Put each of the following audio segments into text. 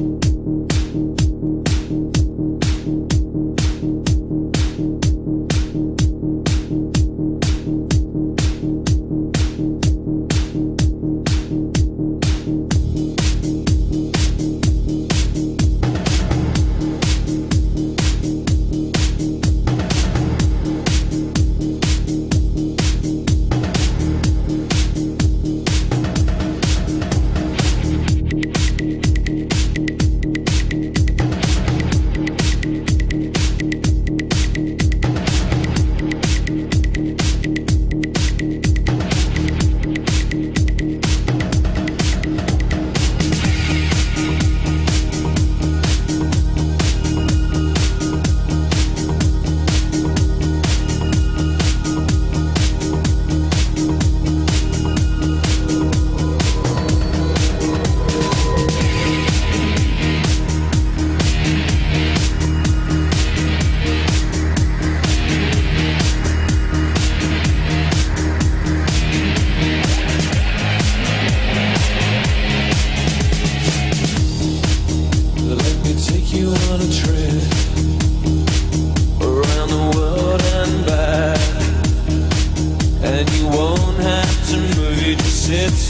Let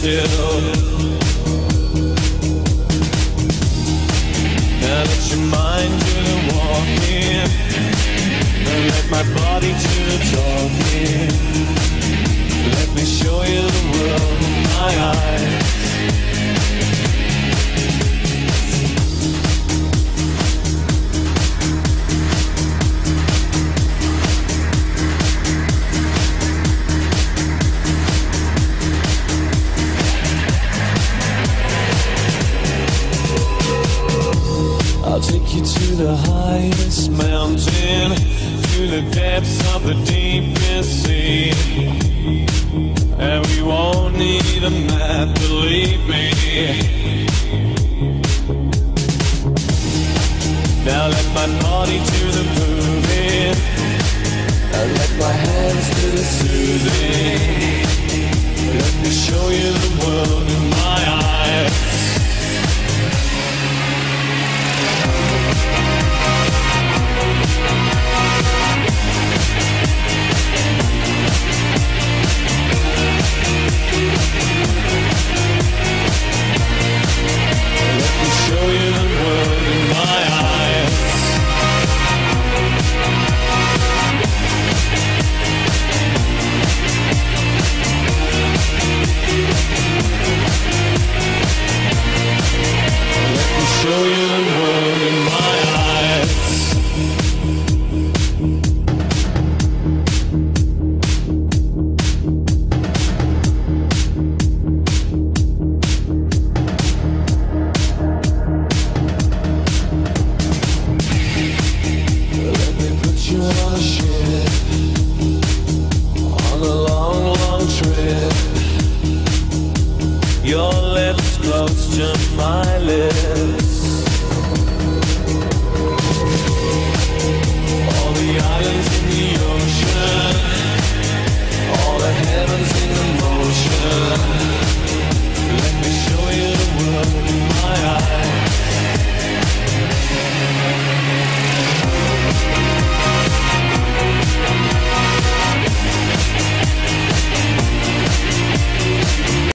still. Now let your mind do the walking, and let my body do the talking. Let me show you take you to the highest mountain, to the depths of the deepest sea. And we won't need a map, believe me. Now let my body do the moving, lips close to my lips.